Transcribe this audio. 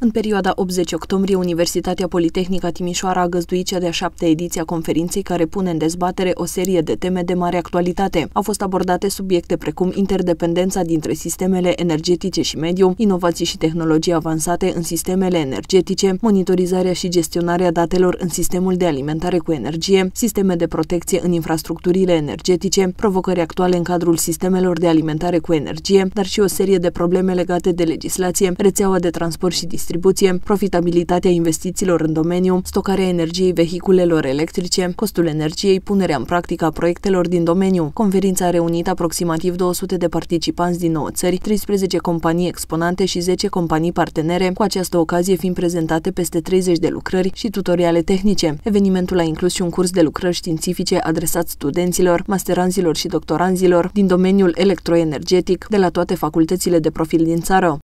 În perioada 80 octombrie, Universitatea Politehnică Timișoara a găzduit cea de-a șaptea ediție a conferinței care pune în dezbatere o serie de teme de mare actualitate. Au fost abordate subiecte precum interdependența dintre sistemele energetice și mediu, inovații și tehnologii avansate în sistemele energetice, monitorizarea și gestionarea datelor în sistemul de alimentare cu energie, sisteme de protecție în infrastructurile energetice, provocări actuale în cadrul sistemelor de alimentare cu energie, dar și o serie de probleme legate de legislație, rețeaua de transport și distribuție, profitabilitatea investițiilor în domeniu, stocarea energiei vehiculelor electrice, costul energiei, punerea în practică a proiectelor din domeniu. Conferința a reunit aproximativ 200 de participanți din 9 țări, 13 companii exponante și 10 companii partenere, cu această ocazie fiind prezentate peste 30 de lucrări și tutoriale tehnice. Evenimentul a inclus și un curs de lucrări științifice adresat studenților, masteranzilor și doctoranzilor din domeniul electroenergetic de la toate facultățile de profil din țară.